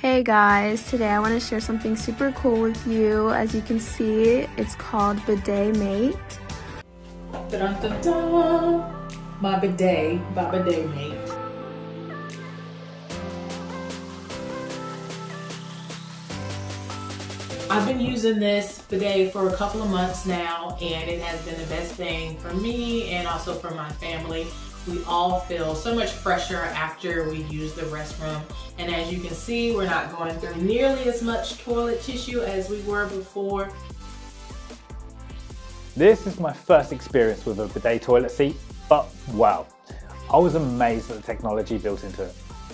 Hey guys, today I want to share something super cool with you. As you can see, it's called Bidet Mate. Dun, dun, dun. My bidet by Bidet Mate. I've been using this bidet for a couple of months now and it has been the best thing for me and also for my family. We all feel so much fresher after we use the restroom. And as you can see, we're not going through nearly as much toilet tissue as we were before. This is my first experience with a bidet toilet seat, but wow, I was amazed at the technology built into it.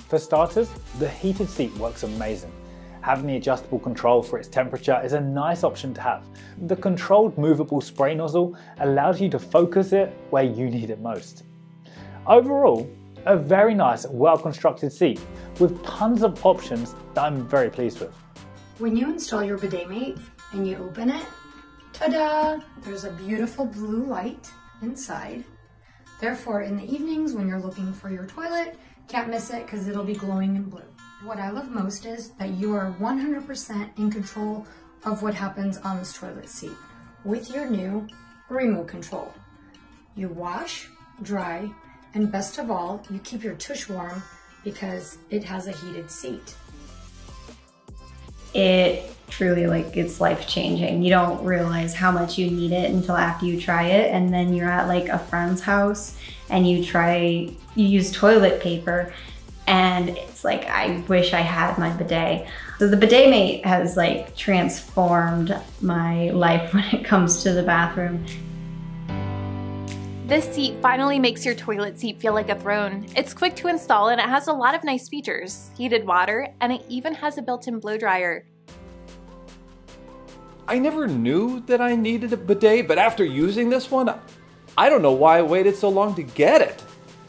For starters, the heated seat works amazing. Having the adjustable control for its temperature is a nice option to have. The controlled movable spray nozzle allows you to focus it where you need it most. Overall, a very nice, well-constructed seat with tons of options that I'm very pleased with. When you install your bidet mate and you open it, ta-da, there's a beautiful blue light inside. Therefore, in the evenings when you're looking for your toilet, can't miss it because it'll be glowing in blue. What I love most is that you are 100% in control of what happens on this toilet seat with your new remote control. You wash, dry, and best of all, you keep your tush warm because it has a heated seat. It truly like it's life changing. You don't realize how much you need it until after you try it and then you're at like a friend's house and you try you use toilet paper and it's like I wish I had my bidet. So the bidet mate has like transformed my life when it comes to the bathroom. This seat finally makes your toilet seat feel like a throne. It's quick to install and it has a lot of nice features. Heated water, and it even has a built-in blow dryer. I never knew that I needed a bidet, but after using this one, I don't know why I waited so long to get it.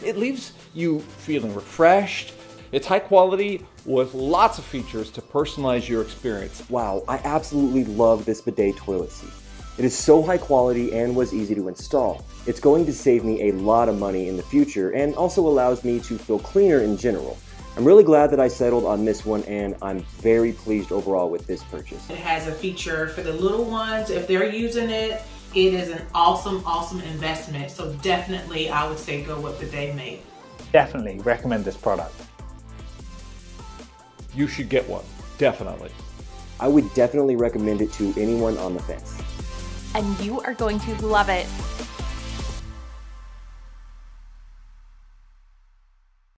It leaves you feeling refreshed. It's high quality with lots of features to personalize your experience. Wow, I absolutely love this bidet toilet seat. It is so high quality and was easy to install. It's going to save me a lot of money in the future and also allows me to feel cleaner in general. I'm really glad that I settled on this one and I'm very pleased overall with this purchase. It has a feature for the little ones. If they're using it, it is an awesome, awesome investment. So definitely I would say go with Bidet Mate. Definitely recommend this product. You should get one, definitely. I would definitely recommend it to anyone on the fence. And you are going to love it.